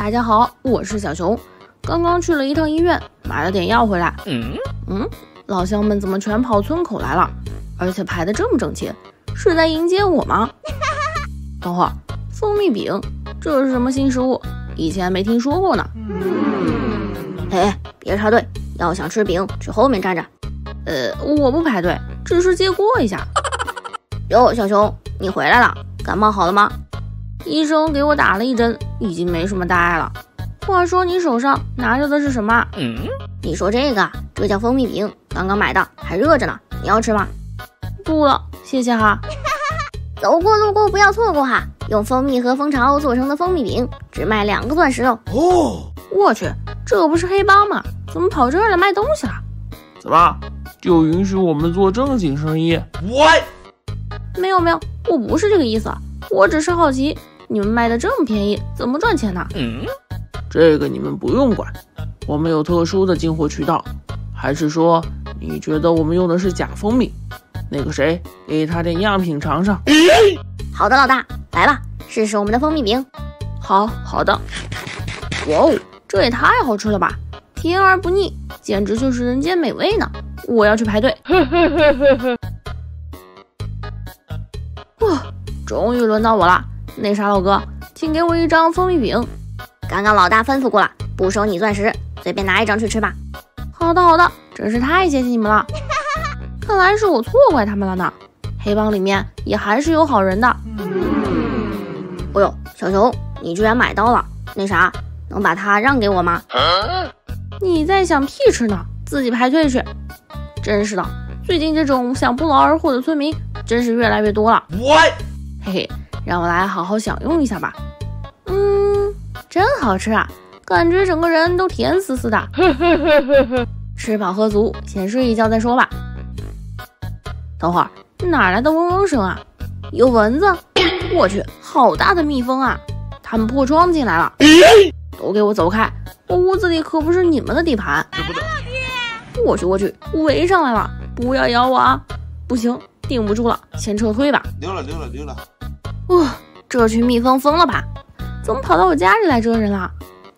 大家好，我是小熊，刚刚去了一趟医院，买了点药回来。嗯嗯，老乡们怎么全跑村口来了？而且排的这么整齐，是在迎接我吗？等会儿，蜂蜜饼，这是什么新食物？以前没听说过呢。哎，别插队，要想吃饼，去后面站着。呃，我不排队，只是借过一下。哟，小熊，你回来了，感冒好了吗？医生给我打了一针，已经没什么大碍了。话说你手上拿着的是什么？嗯，你说这个，这叫蜂蜜饼，刚刚买的，还热着呢。你要吃吗？不了，谢谢哈。走过路过不要错过哈，用蜂蜜和蜂巢做成的蜂蜜饼，只卖两个钻石哦。哦，我去，这不是黑帮吗？怎么跑这儿来卖东西了？怎么，就允许我们做正经生意？我没有没有，我不是这个意思，我只是好奇。你们卖的这么便宜，怎么赚钱呢？嗯，这个你们不用管，我们有特殊的进货渠道。还是说你觉得我们用的是假蜂蜜？那个谁，给他点样品尝尝。好的，老大，来吧，试试我们的蜂蜜饼。好好的。哇哦，这也太好吃了吧，甜而不腻，简直就是人间美味呢！我要去排队。哇，终于轮到我了。那啥，老哥，请给我一张蜂蜜饼。刚刚老大吩咐过了，不收你钻石，随便拿一张去吃吧。好的，好的，真是太谢谢你们了。看来是我错怪他们了呢。黑帮里面也还是有好人的。哦呦，小熊，你居然买到了，那啥，能把它让给我吗？你在想屁吃呢？自己排队去。真是的，最近这种想不劳而获的村民真是越来越多了。我，嘿嘿。让我来好好享用一下吧。嗯，真好吃啊，感觉整个人都甜丝丝的。吃饱喝足，先睡一觉再说吧。等会儿哪来的嗡嗡声啊？有蚊子！我去，好大的蜜蜂啊！他们破窗进来了，都给我走开！我屋子里可不是你们的地盘。我去我去，围上来了！不要咬我啊！不行，顶不住了，先撤退吧。溜了溜了溜了。哇，这群蜜蜂疯了吧？怎么跑到我家里来蛰人了？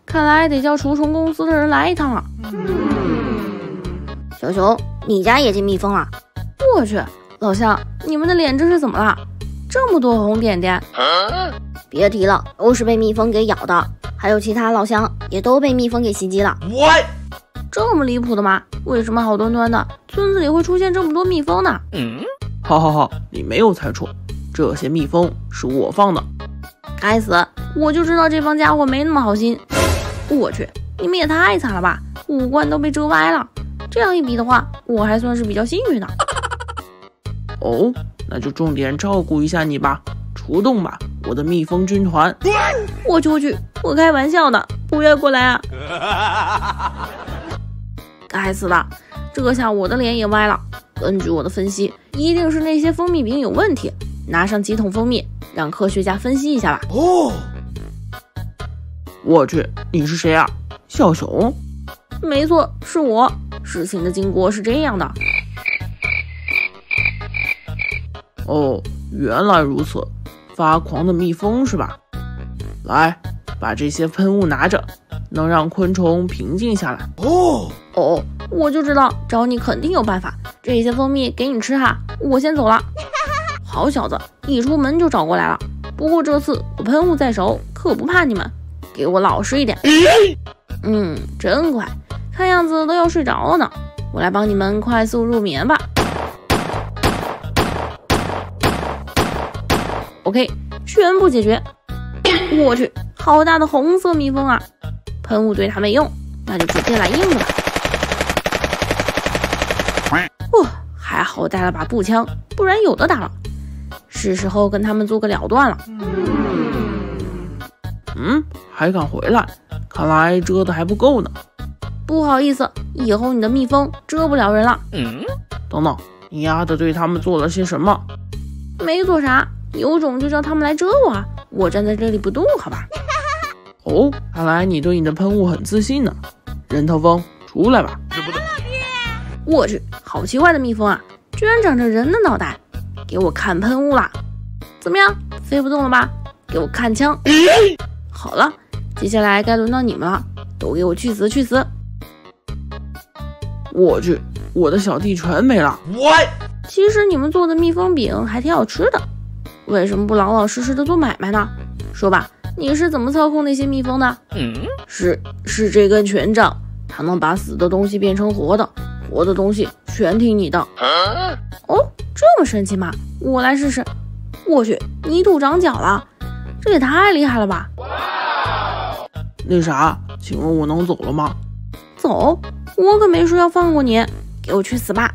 看来得叫除虫公司的人来一趟了。小熊，你家也进蜜蜂了？我去，老乡，你们的脸这是怎么了？这么多红点点？别提了，都是被蜜蜂给咬的。还有其他老乡也都被蜜蜂给袭击了。What？这么离谱的吗？为什么好端端的村子里会出现这么多蜜蜂呢？嗯，好好好，你没有猜错。这些蜜蜂是我放的，该死！我就知道这帮家伙没那么好心。我去，你们也太惨了吧，五官都被蛰歪了。这样一比的话，我还算是比较幸运的。哦，那就重点照顾一下你吧，出动吧，我的蜜蜂军团！我去我去，我开玩笑的，不要过来啊！该死的，这下我的脸也歪了。根据我的分析，一定是那些蜂蜜饼有问题。拿上几桶蜂蜜，让科学家分析一下吧。哦，我去，你是谁啊？小熊？没错，是我。事情的经过是这样的。哦，原来如此，发狂的蜜蜂是吧？来，把这些喷雾拿着，能让昆虫平静下来。哦哦，我就知道找你肯定有办法。这些蜂蜜给你吃哈，我先走了。好小子，一出门就找过来了。不过这次我喷雾在手，可不怕你们。给我老实一点。嗯，真快，看样子都要睡着了呢。我来帮你们快速入眠吧。OK，全部解决。我去，好大的红色蜜蜂啊！喷雾对它没用，那就直接来硬的吧。哇，还好带了把步枪，不然有的打了。是时候跟他们做个了断了。嗯，还敢回来？看来蛰的还不够呢。不好意思，以后你的蜜蜂蛰不了人了。嗯，等等，你丫的对他们做了些什么？没做啥，有种就叫他们来蛰我，我站在这里不动，好吧？哦，看来你对你的喷雾很自信呢。人头蜂，出来吧！我去，好奇怪的蜜蜂啊，居然长着人的脑袋。给我看喷雾啦！怎么样，飞不动了吧？给我看枪！好了，接下来该轮到你们了，都给我去死去死！我去，我的小弟全没了。What？其实你们做的蜜蜂饼还挺好吃的，为什么不老老实实的做买卖呢？说吧，你是怎么操控那些蜜蜂的？嗯是是这根权杖，它能把死的东西变成活的，活的东西全听你的。哦，这么神奇吗？我来试试。我去，泥土长脚了，这也太厉害了吧！那啥，请问我能走了吗？走？我可没说要放过你，给我去死吧！